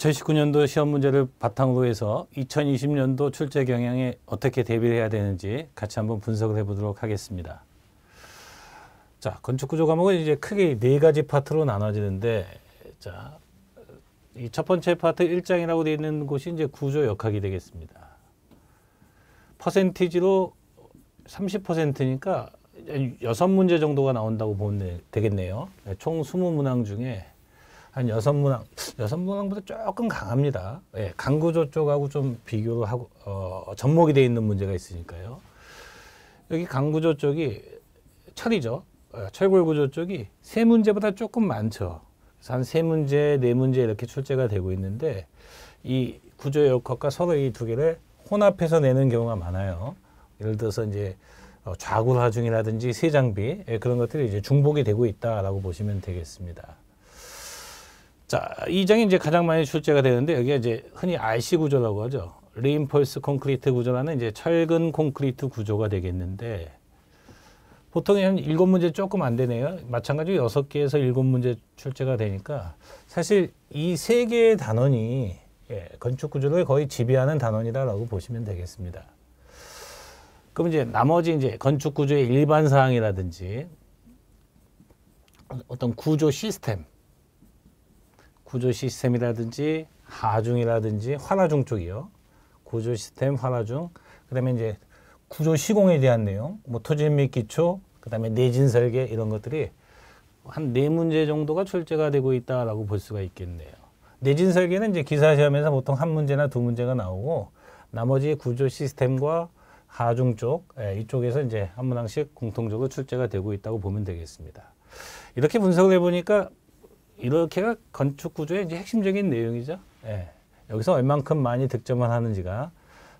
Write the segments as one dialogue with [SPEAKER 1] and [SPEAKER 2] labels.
[SPEAKER 1] 2019년도 시험 문제를 바탕으로 해서 2020년도 출제 경향에 어떻게 대비를 해야 되는지 같이 한번 분석을 해보도록 하겠습니다. 자, 건축구조 과목은 이제 크게 네 가지 파트로 나눠지는데, 자, 이 첫 번째 파트 1장이라고 되어 있는 곳이 이제 구조 역학이 되겠습니다. 퍼센티지로 30%니까 여섯 문제 정도가 나온다고 보면 되겠네요. 총 20문항 중에 한 여섯 문항, 여섯 문항보다 조금 강합니다. 예, 강구조 쪽하고 좀 비교를 하고, 어, 접목이 되어 있는 문제가 있으니까요. 여기 강구조 쪽이 철이죠. 어, 철골 구조 쪽이 세 문제보다 조금 많죠. 그래서 한 세 문제, 네 문제 이렇게 출제가 되고 있는데 이 구조 역학과 서로 이 두 개를 혼합해서 내는 경우가 많아요. 예를 들어서 이제 어, 좌굴하중이라든지 세장비 예, 그런 것들이 이제 중복이 되고 있다라고 보시면 되겠습니다. 자, 이 장이 이제 가장 많이 출제가 되는데 여기가 이제 흔히 RC 구조라고 하죠. reinforced concrete 구조라는 이제 철근 콘크리트 구조가 되겠는데 보통 한 일곱 문제 조금 안 되네요. 마찬가지로 여섯 개에서 일곱 문제 출제가 되니까 사실 이 세 개의 단원이 예, 건축 구조를 거의 지배하는 단원이다라고 보시면 되겠습니다. 그럼 이제 나머지 이제 건축 구조의 일반 사항이라든지 어떤 구조 시스템 구조 시스템이라든지 하중이라든지 환하중 쪽이요. 구조 시스템, 환하중. 그 다음에 이제 구조 시공에 대한 내용, 뭐 토진 및 기초, 그 다음에 내진 설계 이런 것들이 한 네 문제 정도가 출제가 되고 있다라고 볼 수가 있겠네요. 내진 설계는 이제 기사 시험에서 보통 한 문제나 두 문제가 나오고 나머지 구조 시스템과 하중 쪽 예, 이쪽에서 이제 한 문항씩 공통적으로 출제가 되고 있다고 보면 되겠습니다. 이렇게 분석을 해보니까 이렇게가 건축 구조의 이제 핵심적인 내용이죠. 예. 여기서 얼만큼 많이 득점을 하는지가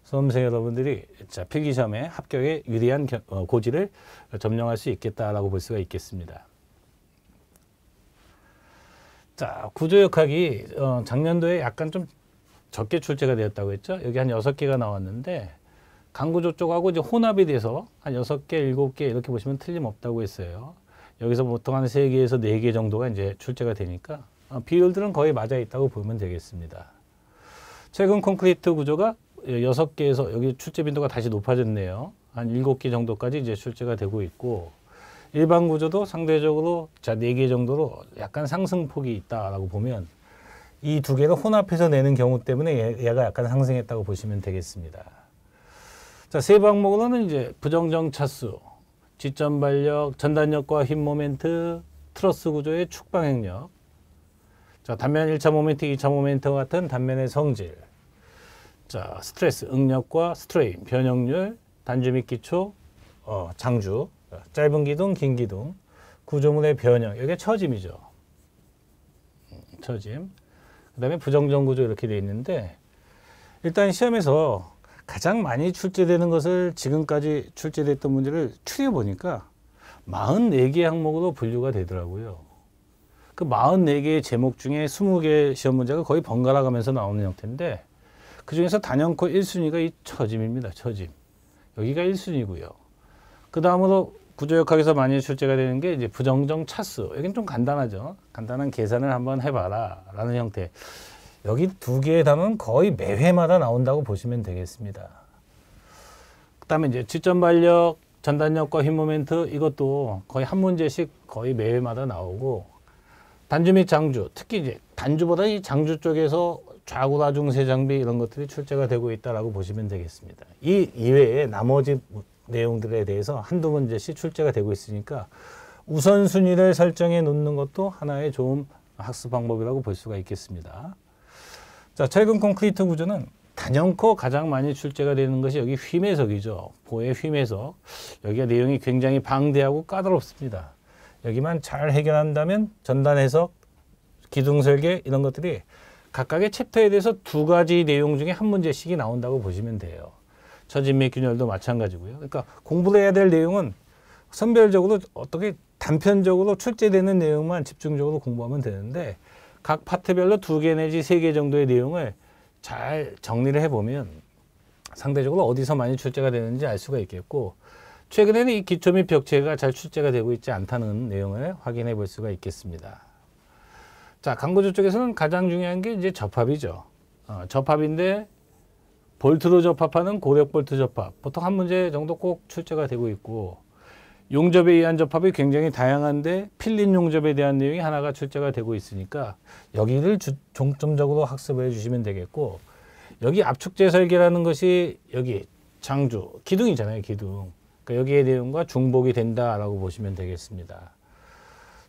[SPEAKER 1] 수험생 여러분들이 자, 필기시험에 합격에 유리한 겨, 어, 고지를 점령할 수 있겠다라고 볼 수가 있겠습니다. 자, 구조역학이 어, 작년도에 약간 좀 적게 출제가 되었다고 했죠. 여기 한 여섯 개가 나왔는데 강구조 쪽하고 이제 혼합이 돼서 한 여섯 개, 일곱 개 이렇게 보시면 틀림없다고 했어요. 여기서 보통 한 세개에서네 개 정도가 이제 출제가 되니까 어, 비율들은 거의 맞아 있다고 보면 되겠습니다. 최근 콘크리트 구조가 여섯 개에서 여기 출제 빈도가 다시 높아졌네요. 한 일곱 개 정도까지 이제 출제가 되고 있고 일반 구조도 상대적으로 자 네 개 정도로 약간 상승폭이 있다라고 보면 이 두 개를 혼합해서 내는 경우 때문에 얘, 가 약간 상승했다고 보시면 되겠습니다. 자, 세부 항목으로는 이제 부정정 차수, 지점 반력, 전단력과 휨 모멘트, 트러스 구조의 축방향력, 자, 단면 1차 모멘트, 2차 모멘트와 같은 단면의 성질, 자, 스트레스, 응력과 strain, 변형률, 단주 및 기초, 어, 장주, 짧은 기둥, 긴 기둥, 구조물의 변형, 이게 처짐이죠. 음, 처짐. 그 다음에 부정정 구조 이렇게 돼 있는데, 일단 시험에서 가장 많이 출제되는 것을 지금까지 출제됐던 문제를 추려 보니까 44개 항목으로 분류가 되더라고요. 그 44개의 제목 중에 20개 시험 문제가 거의 번갈아 가면서 나오는 형태인데 그 중에서 단연코 1순위가 이 처짐입니다. 처짐. 여기가 1순위고요. 그 다음으로 구조역학에서 많이 출제가 되는 게 이제 부정정 차수. 여긴 좀 간단하죠. 간단한 계산을 한번 해봐라. 라는 형태. 여기 두 개의 단어는 거의 매 회마다 나온다고 보시면 되겠습니다. 그 다음에 이제 지점 발력, 전단력과 힘 모멘트 이것도 거의 한 문제씩 거의 매 회마다 나오고 단주 및 장주, 특히 이제 단주보다 이 장주 쪽에서 좌구라중 세 장비 이런 것들이 출제가 되고 있다라고 보시면 되겠습니다. 이 이외에 나머지 내용들에 대해서 한두 문제씩 출제가 되고 있으니까 우선순위를 설정해 놓는 것도 하나의 좋은 학습 방법이라고 볼 수가 있겠습니다. 자, 최근 콘크리트 구조는 단연코 가장 많이 출제가 되는 것이 여기 휘매석이죠. 보의 휘매석. 여기가 내용이 굉장히 방대하고 까다롭습니다. 여기만 잘 해결한다면 전단 해석, 기둥 설계 이런 것들이 각각의 챕터에 대해서 두 가지 내용 중에 한 문제씩이 나온다고 보시면 돼요. 처진맥 균열도 마찬가지고요. 그러니까 공부를 해야 될 내용은 선별적으로 어떻게 단편적으로 출제되는 내용만 집중적으로 공부하면 되는데 각 파트별로 두 개 내지 세 개 정도의 내용을 잘 정리를 해보면 상대적으로 어디서 많이 출제가 되는지 알 수가 있겠고 최근에는 이 기초 및 벽체가 잘 출제가 되고 있지 않다는 내용을 확인해 볼 수가 있겠습니다. 자, 강구조 쪽에서는 가장 중요한 게 이제 접합이죠. 어, 접합인데 볼트로 접합하는 고력 볼트 접합. 보통 한 문제 정도 꼭 출제가 되고 있고 용접에 의한 접합이 굉장히 다양한데 필린 용접에 대한 내용이 하나가 출제가 되고 있으니까 여기를 주, 중점적으로 학습을 해 주시면 되겠고 여기 압축제 설계라는 것이 여기 장주 기둥이잖아요 기둥 그러니까 여기에 내용과 중복이 된다라고 보시면 되겠습니다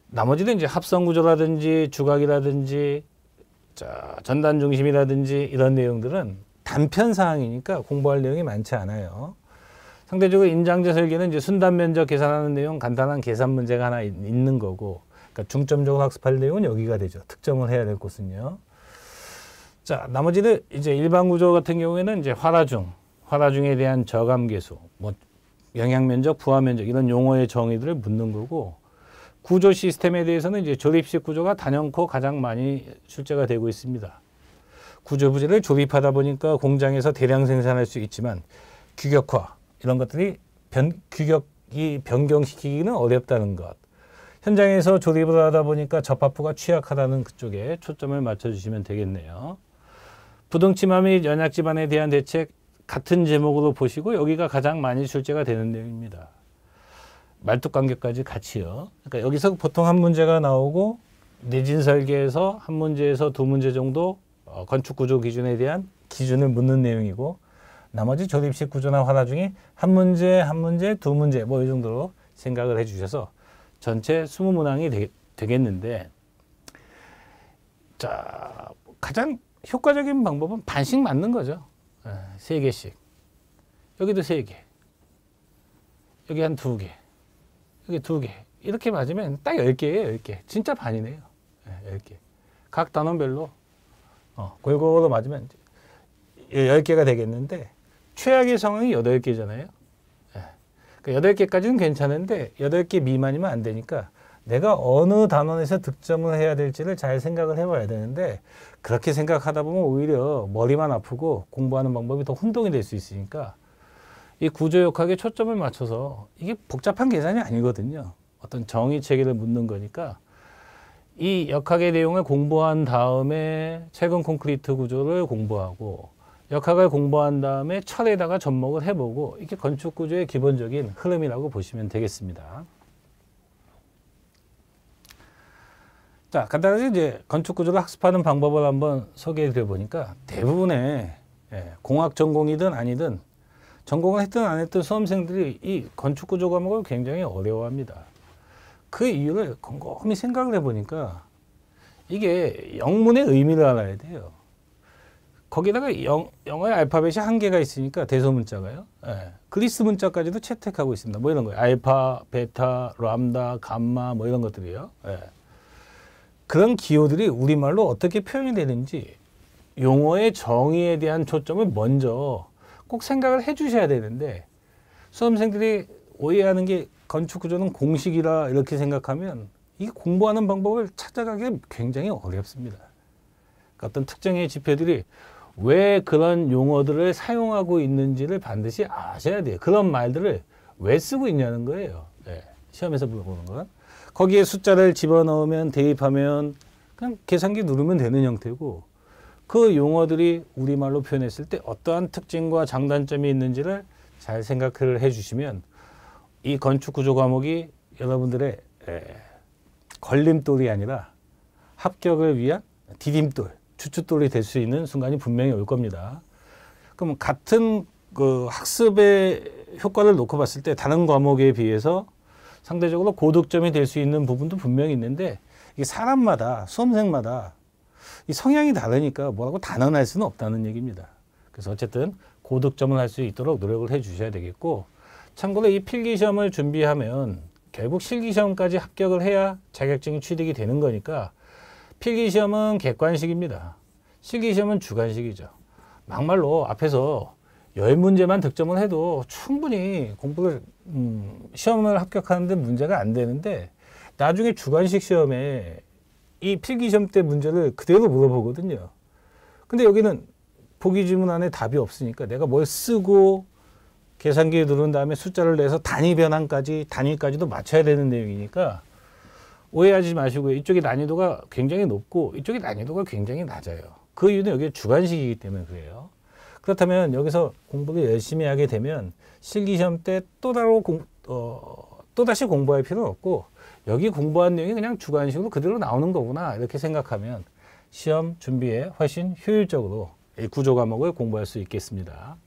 [SPEAKER 1] 나머지는 이제 합성 구조라든지 주각이라든지 자, 전단 중심이라든지 이런 내용들은 단편 사항이니까 공부할 내용이 많지 않아요. 상대적으로 인장제 설계는 이제 순단 면적 계산하는 내용 간단한 계산 문제가 하나 있는 거고 그러니까 중점적으로 학습할 내용은 여기가 되죠. 특정을 해야 될 곳은요. 자, 나머지는 이제 일반 구조 같은 경우에는 이제 활화중, 활화중에 대한 저감 계수, 뭐 영향 면적, 부하 면적 이런 용어의 정의들을 묻는 거고 구조 시스템에 대해서는 이제 조립식 구조가 단연코 가장 많이 출제가 되고 있습니다. 구조 부재를 조립하다 보니까 공장에서 대량 생산할 수 있지만 규격화 이런 것들이 변, 규격이 변경시키기는 어렵다는 것. 현장에서 조립을 하다 보니까 접합부가 취약하다는 그쪽에 초점을 맞춰주시면 되겠네요. 부등치마 및 연약 집안에 대한 대책 같은 제목으로 보시고 여기가 가장 많이 출제가 되는 내용입니다. 말뚝 간격까지 같이요. 그러니까 여기서 보통 한 문제가 나오고 내진 설계에서 한 문제에서 두 문제 정도 어, 건축 구조 기준에 대한 기준을 묻는 내용이고 나머지 조립식 구조나 화라 중에 한 문제, 한 문제, 두 문제 뭐 이 정도로 생각을 해 주셔서 전체 스무 문항이 되, 되겠는데 자 가장 효과적인 방법은 반씩 맞는 거죠. 예, 세 개씩. 여기도 세 개. 여기 한 두 개. 여기 두 개. 이렇게 맞으면 딱 열개예요 10개. 진짜 반이네요. 예, 10개. 각 단원별로 어, 골고루 맞으면 10개가 되겠는데 최악의 상황이 8개잖아요. 예. 그러니까 8개까지는 괜찮은데 8개 미만이면 안 되니까 내가 어느 단원에서 득점을 해야 될지를 잘 생각을 해봐야 되는데 그렇게 생각하다 보면 오히려 머리만 아프고 공부하는 방법이 더 혼동이 될 수 있으니까 이 구조역학에 초점을 맞춰서 이게 복잡한 계산이 아니거든요. 어떤 정의 체계를 묻는 거니까 이 역학의 내용을 공부한 다음에 최근 콘크리트 구조를 공부하고 역학을 공부한 다음에 철에다가 접목을 해보고 이게 건축 구조의 기본적인 흐름이라고 보시면 되겠습니다. 자, 간단하게 이제 건축 구조를 학습하는 방법을 한번 소개해 드려 보니까 대부분의 예, 공학 전공이든 아니든 전공을 했든 안 했든 수험생들이 이 건축 구조 과목을 굉장히 어려워합니다. 그 이유를 곰곰이 생각을 해 보니까 이게 영문의 의미를 알아야 돼요. 거기다가 영, 영어의 알파벳이 한 개가 있으니까 대소문자가요. 예. 그리스 문자까지도 채택하고 있습니다. 뭐 이런 거예요. 알파, 베타, 람다, 감마 뭐 이런 것들이요. 예. 그런 기호들이 우리말로 어떻게 표현이 되는지 용어의 정의에 대한 초점을 먼저 꼭 생각을 해 주셔야 되는데 수험생들이 오해하는 게 건축 구조는 공식이라 이렇게 생각하면 이 공부하는 방법을 찾아가기 굉장히 어렵습니다. 그러니까 어떤 특정의 지표들이 왜 그런 용어들을 사용하고 있는지를 반드시 아셔야 돼요. 그런 말들을 왜 쓰고 있냐는 거예요. 네, 시험에서 물어보는 건. 거기에 숫자를 집어넣으면 대입하면 그냥 계산기 누르면 되는 형태고 그 용어들이 우리말로 표현했을 때 어떠한 특징과 장단점이 있는지를 잘 생각을 해 주시면 이 건축 구조 과목이 여러분들의 에, 걸림돌이 아니라 합격을 위한 디딤돌, 추춧돌이 될 수 있는 순간이 분명히 올 겁니다. 그럼 같은 그 학습의 효과를 놓고 봤을 때 다른 과목에 비해서 상대적으로 고득점이 될 수 있는 부분도 분명히 있는데 이게 사람마다 수험생마다 이 성향이 다르니까 뭐라고 단언할 수는 없다는 얘기입니다. 그래서 어쨌든 고득점을 할 수 있도록 노력을 해 주셔야 되겠고 참고로 이 필기 시험을 준비하면 결국 실기 시험까지 합격을 해야 자격증이 취득이 되는 거니까 필기 시험은 객관식입니다. 실기 시험은 주관식이죠. 막말로 앞에서 열 문제만 득점을 해도 충분히 공부를 음, 시험을 합격하는데 문제가 안 되는데 나중에 주관식 시험에 이 필기 시험 때 문제를 그대로 물어보거든요. 근데 여기는 보기 지문 안에 답이 없으니까 내가 뭘 쓰고 계산기에 누른 다음에 숫자를 내서 단위 변환까지 단위까지도 맞춰야 되는 내용이니까 오해하지 마시고요. 이쪽이 난이도가 굉장히 높고 이쪽이 난이도가 굉장히 낮아요. 그 이유는 여기 주관식이기 때문에 그래요. 그렇다면 여기서 공부를 열심히 하게 되면 실기시험 때또 따로 공, 어, 또 다시 공부할 필요는 없고 여기 공부한 내용이 그냥 주관식으로 그대로 나오는 거구나 이렇게 생각하면 시험 준비에 훨씬 효율적으로 이 구조 과목을 공부할 수 있겠습니다.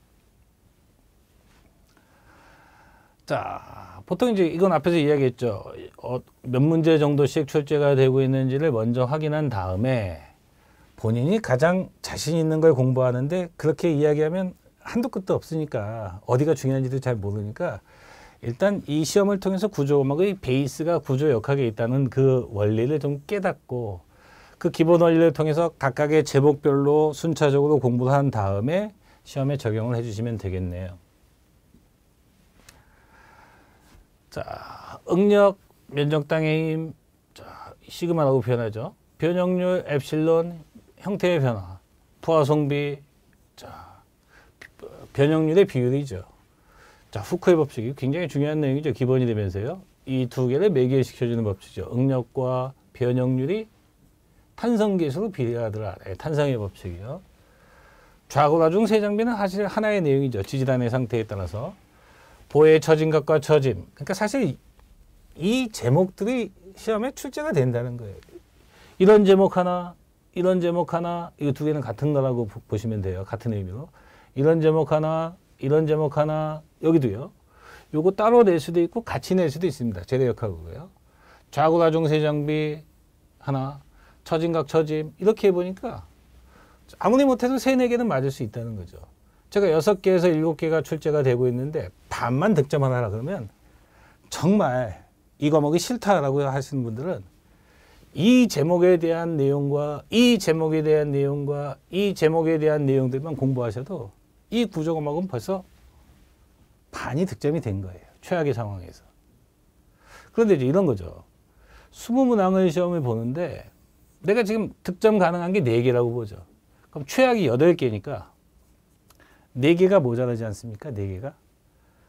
[SPEAKER 1] 자, 보통 이제 이건 앞에서 이야기했죠. 어, 몇 문제 정도씩 출제가 되고 있는지를 먼저 확인한 다음에 본인이 가장 자신 있는 걸 공부하는데 그렇게 이야기하면 한도 끝도 없으니까 어디가 중요한지도 잘 모르니까 일단 이 시험을 통해서 구조음악의 베이스가 구조 역학에 있다는 그 원리를 좀 깨닫고 그 기본 원리를 통해서 각각의 제목별로 순차적으로 공부를 한 다음에 시험에 적용을 해주시면 되겠네요. 자, 응력, 면적당의 힘, 자, 시그마라고 표현하죠. 변형률, 엡실론, 형태의 변화, 부하성비, 자, 변형률의 비율이죠. 자, 후크의 법칙이 굉장히 중요한 내용이죠. 기본이 되면서요. 이 두 개를 매개시켜주는 법칙이죠. 응력과 변형률이 탄성계수로 비례하더라. 네, 탄성의 법칙이요. 좌고라중 세 장비는 사실 하나의 내용이죠. 지지단의 상태에 따라서. 보의 처진각과 처짐. 그러니까 사실 이 제목들이 시험에 출제가 된다는 거예요. 이런 제목 하나, 이런 제목 하나, 이 두 개는 같은 거라고 보시면 돼요. 같은 의미로. 이런 제목 하나, 이런 제목 하나, 여기도요. 요거 따로 낼 수도 있고 같이 낼 수도 있습니다. 제대역학으로요. 좌고라중 세 장비 하나, 처진각, 처짐 이렇게 해보니까 아무리 못해도 세네 개는 맞을 수 있다는 거죠. 제가 여섯 개에서 일곱 개가 출제가 되고 있는데 반만 득점을 하라 그러면 정말 이 과목이 싫다라고 하시는 분들은 이 제목에 대한 내용과 이 제목에 대한 내용과 이 제목에 대한 내용들만 공부하셔도 이 구조 과목은 벌써 반이 득점이 된 거예요. 최악의 상황에서. 그런데 이제 이런 거죠. 수무문항을 시험을 보는데 내가 지금 득점 가능한 게 네개라고 보죠. 그럼 최악이 여덟 개니까 네 개가 모자라지 않습니까? 네 개가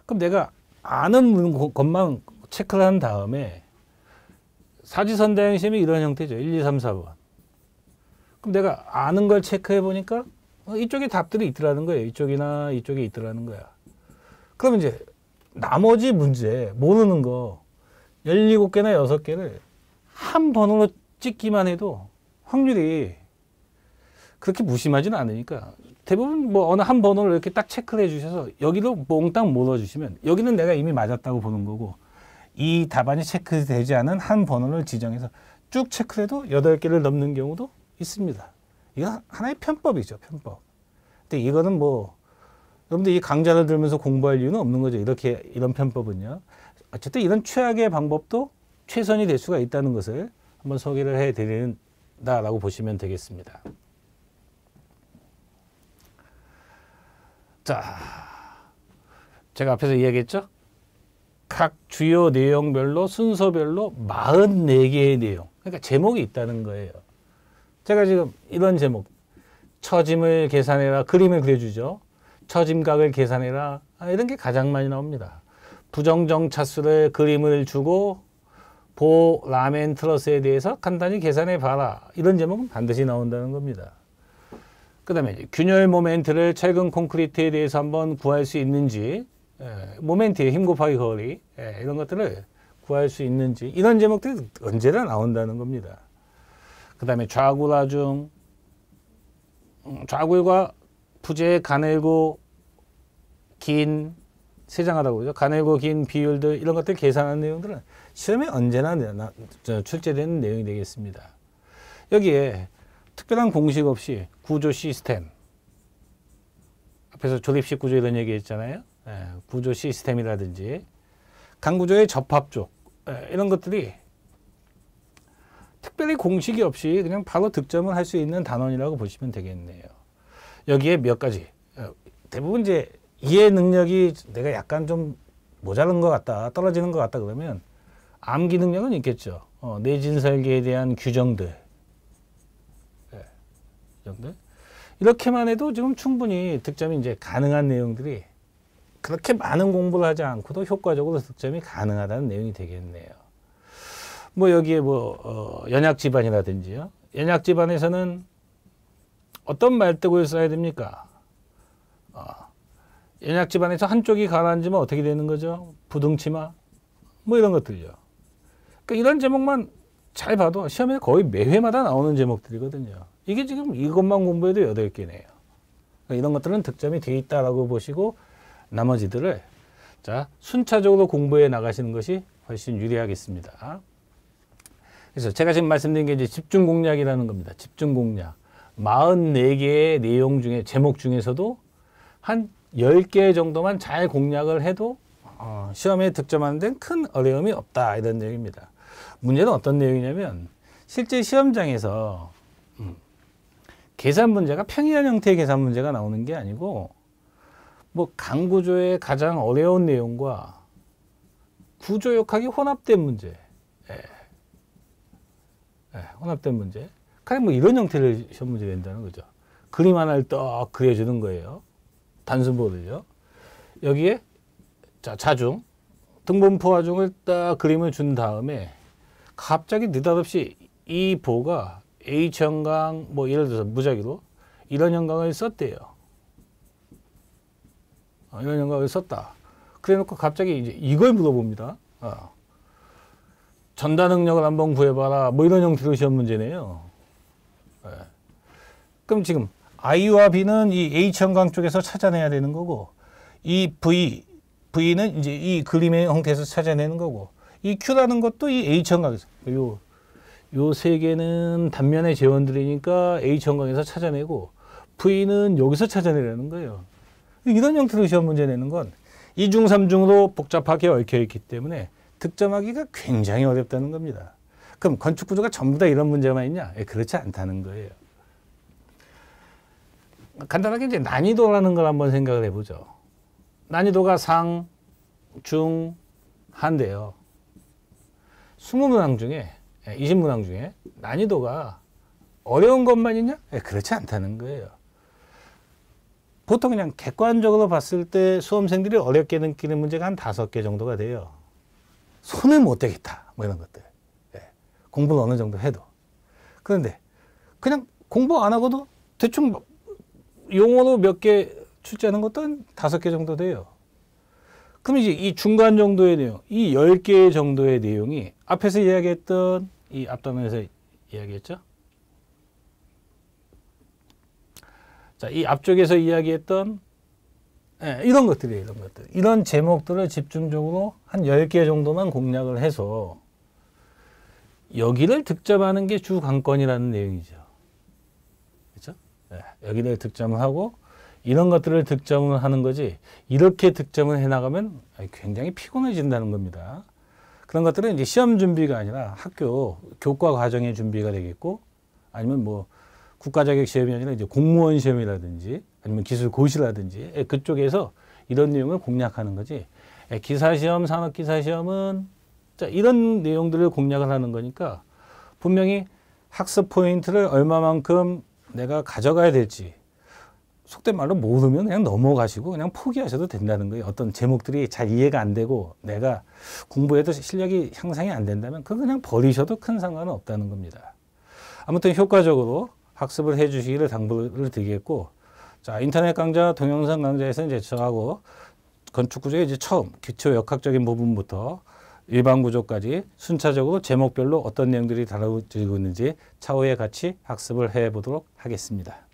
[SPEAKER 1] 그럼 내가 아는 것만 체크를 한 다음에 사지선다형 시험이 이런 형태죠. 1, 2, 3, 4번. 그럼 내가 아는 걸 체크해 보니까 어, 이쪽에 답들이 있더라는 거예요. 이쪽이나 이쪽에 있더라는 거야. 그럼 이제 나머지 문제 모르는 거 17개나 6개를 한 번으로 찍기만 해도 확률이 그렇게 무심하지는 않으니까 대부분 뭐 어느 한 번호를 이렇게 딱 체크를 해 주셔서 여기로 몽땅 몰아 주시면 여기는 내가 이미 맞았다고 보는 거고 이 답안이 체크되지 않은 한 번호를 지정해서 쭉 체크해도 여덟 개를 넘는 경우도 있습니다. 이건 하나의 편법이죠, 편법. 근데 이거는 뭐 여러분들 이 강좌를 들으면서 공부할 이유는 없는 거죠. 이렇게 이런 편법은요. 어쨌든 이런 최악의 방법도 최선이 될 수가 있다는 것을 한번 소개를 해드린다라고 보시면 되겠습니다. 자, 제가 앞에서 이야기했죠? 각 주요 내용별로 순서별로 44개의 내용. 그러니까 제목이 있다는 거예요. 제가 지금 이런 제목. 처짐을 계산해라. 그림을 그려주죠. 처짐각을 계산해라. 아, 이런 게 가장 많이 나옵니다. 부정정 차수를 그림을 주고 보 라멘 트러스에 대해서 간단히 계산해 봐라. 이런 제목은 반드시 나온다는 겁니다. 그 다음에 균열 모멘트를 최근 콘크리트에 대해서 한번 구할 수 있는지 예, 모멘트의 힘 곱하기 거리 예, 이런 것들을 구할 수 있는지 이런 제목들이 언제나 나온다는 겁니다. 그 다음에 좌굴하중 음, 좌굴과 부재의 가늘고 긴 세장하다고 그러죠. 가늘고 긴 비율들 이런 것들 계산하는 내용들은 시험에 언제나 출제되는 내용이 되겠습니다. 여기에 특별한 공식 없이 구조 시스템 앞에서 조립식 구조 이런 얘기 했잖아요. 예, 구조 시스템이라든지 강구조의 접합 쪽 예, 이런 것들이 특별히 공식이 없이 그냥 바로 득점을 할 수 있는 단원이라고 보시면 되겠네요. 여기에 몇 가지 어, 대부분 이제 이해 능력이 내가 약간 좀 모자른 것 같다 떨어지는 것 같다 그러면 암기 능력은 있겠죠. 어, 내진 설계에 대한 규정들 정도 이렇게만 해도 지금 충분히 득점이 이제 가능한 내용들이 그렇게 많은 공부를 하지 않고도 효과적으로 득점이 가능하다는 내용이 되겠네요. 뭐 여기에 뭐 어, 연약 집안이라든지요. 연약 집안에서는 어떤 말대고를 써야 됩니까? 어, 연약 집안에서 한쪽이 가라앉으면 어떻게 되는 거죠? 부등치마 뭐 이런 것들요. 그러니까 이런 제목만 잘 봐도 시험에 거의 매 회마다 나오는 제목들이거든요. 이게 지금 이것만 공부해도 여덟 개네요. 그러니까 이런 것들은 득점이 돼 있다라고 보시고 나머지들을 자 순차적으로 공부해 나가시는 것이 훨씬 유리하겠습니다. 그래서 제가 지금 말씀드린 게 이제 집중 공략이라는 겁니다. 집중 공략. 44개의 내용 중에 제목 중에서도 한 10개 정도만 잘 공략을 해도 어, 시험에 득점하는 데는 큰 어려움이 없다 이런 얘기입니다. 문제는 어떤 내용이냐면 실제 시험장에서 음, 계산 문제가 평이한 형태의 계산 문제가 나오는 게 아니고 뭐 강구조의 가장 어려운 내용과 구조역학이 혼합된 문제, 예. 예, 혼합된 문제. 가령 뭐 이런 형태를 시험 문제 낸다는 거죠. 그림 하나를 떡 그려주는 거예요. 단순보를요. 여기에 자 자중 등분포 화중을 딱 그림을 준 다음에 갑자기 느닷없이 이 보가 H 형광 뭐 예를 들어서 무작위로 이런 형광을 썼대요. 어, 이런 형광을 썼다. 그래놓고 갑자기 이제 이걸 물어봅니다. 어. 전다 능력을 한번 구해봐라. 뭐 이런 형태로 시험 문제네요. 예. 그럼 지금 I와 B는 이 H 형광 쪽에서 찾아내야 되는 거고 이 V, V는 이제 이 그림의 형태에서 찾아내는 거고 이 Q라는 것도 이 H 형광에서 요, 요 세 개는 단면의 재원들이니까 H 형광에서 찾아내고 V는 여기서 찾아내라는 거예요. 이런 형태로 시험 문제 내는 건 이중 삼중으로 복잡하게 얽혀 있기 때문에 득점하기가 굉장히 어렵다는 겁니다. 그럼 건축 구조가 전부 다 이런 문제만 있냐? 예, 그렇지 않다는 거예요. 간단하게 이제 난이도라는 걸 한번 생각을 해보죠. 난이도가 상, 중, 한데요. 20문항 중에, 20문항 중에 난이도가 어려운 것만 있냐? 예, 그렇지 않다는 거예요. 보통 그냥 객관적으로 봤을 때 수험생들이 어렵게 느끼는 문제가 한 다섯 개 정도가 돼요. 손을 못 대겠다. 뭐 이런 것들. 예. 공부를 어느 정도 해도. 그런데 그냥 공부 안 하고도 대충 용어로 몇 개 출제하는 것도 한 다섯 개 정도 돼요. 그럼 이제 이 중간 정도의 내용, 이 열개 정도의 내용이 앞에서 이야기했던 이 앞단에서 이야기했죠. 자, 이 앞쪽에서 이야기했던 예, 이런 것들이에요, 이런 것들. 이런 제목들을 집중적으로 한 10개 정도만 공략을 해서 여기를 득점하는 게 주 관건이라는 내용이죠. 그렇죠? 예, 여기를 득점을 하고 이런 것들을 득점을 하는 거지 이렇게 득점을 해나가면 굉장히 피곤해진다는 겁니다. 그런 것들은 이제 시험 준비가 아니라 학교 교과 과정의 준비가 되겠고 아니면 뭐 국가 자격 시험이 아니라 이제 공무원 시험이라든지 아니면 기술 고시라든지 예, 그쪽에서 이런 내용을 공략하는 거지. 예, 기사 시험, 산업 기사 시험은 자, 이런 내용들을 공략을 하는 거니까 분명히 학습 포인트를 얼마만큼 내가 가져가야 될지 속된 말로 모르면 그냥 넘어가시고 그냥 포기하셔도 된다는 거예요. 어떤 제목들이 잘 이해가 안 되고 내가 공부해도 실력이 향상이 안 된다면 그거 그냥 버리셔도 큰 상관은 없다는 겁니다. 아무튼 효과적으로 학습을 해 주시기를 당부를 드리겠고 자 인터넷 강좌 동영상 강좌에서 이제 저하고 건축 구조의 이제 처음 기초 역학적인 부분부터 일반 구조까지 순차적으로 제목별로 어떤 내용들이 다루어지고 있는지 차후에 같이 학습을 해 보도록 하겠습니다.